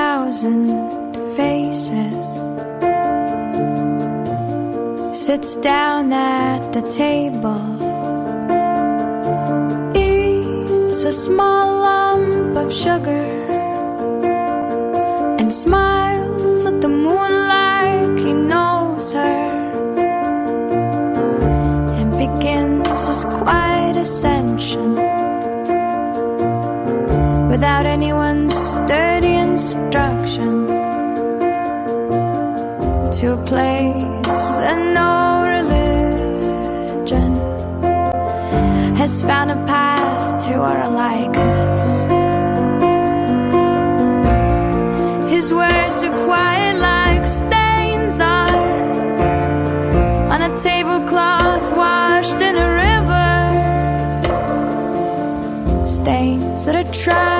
thousand faces. Sits down at the table, eats a small lump of sugar, and smiles at the moon like he knows her, and begins his quiet ascension without anyone's sturdy instruction to a place that no religion has found a path to our likeness. His words are quiet like stains are on a tablecloth washed in a river stains that are trying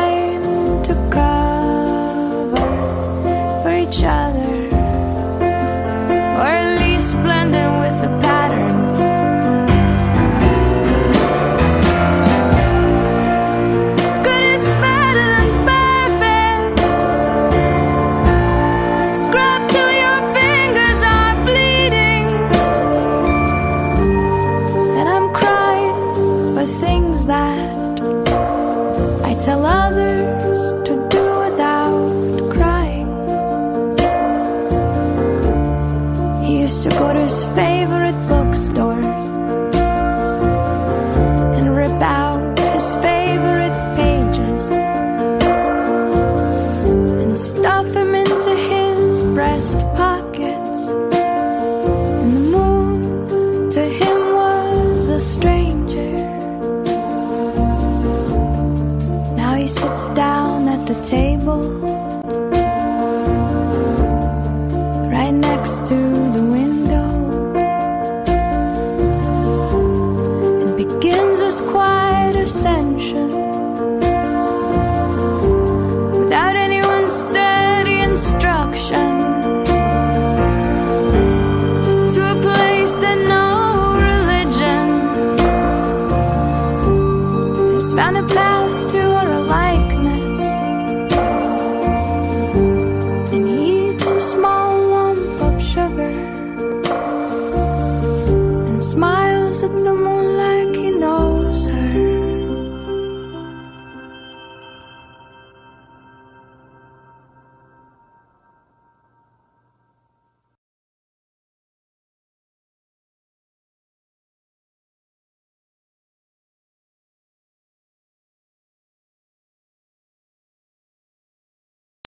sits down at the table right next to the window and begins his quiet ascension.